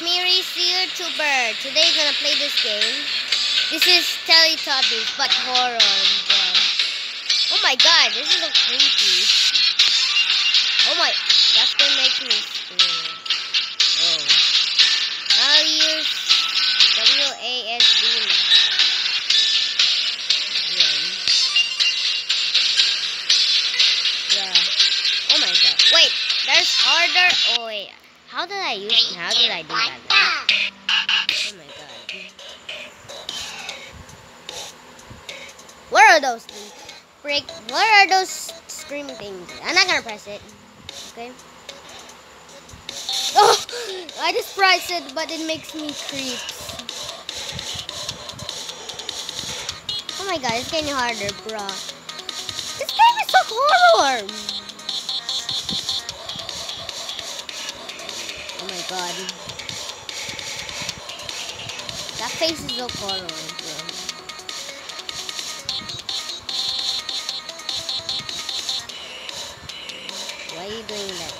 it's me, Rhyz, YouTuber. Today gonna play this game. This is Teletubbies, but horror. Bro. Oh my god, this is so creepy. Oh my, that's gonna make me scream. Oh. I'll use WASD. Yeah. Yeah. Oh my god. Wait, there's harder. Oh wait. How did I use? How did I do that? Oh my god. What are those things? Break. What are those screaming things? I'm not gonna press it. Okay. Oh, I just pressed it, but it makes me creeps. Oh my god, it's getting harder, bro. This game is so horror. Face is horror, bro. Why are you doing that?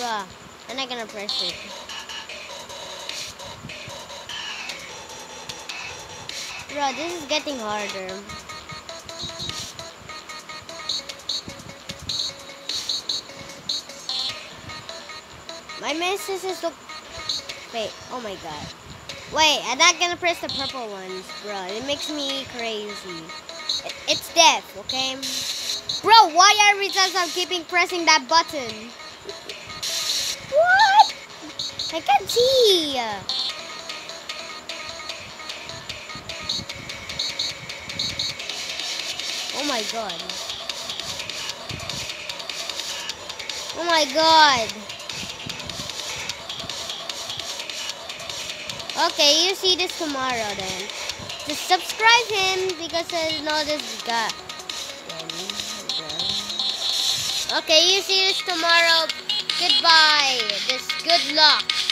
Bruh, I'm not gonna press it. Bruh, this is getting harder. My message is so... Wait, oh my god. Wait, I'm not gonna press the purple ones, bro. It makes me crazy. It's death, okay? Bro, why every time I'm keeping pressing that button? I can't see. Oh my god. Oh my god. Okay, you see this tomorrow then. Just subscribe him because I know this guy. Okay, you see this tomorrow. Goodbye. Just good luck.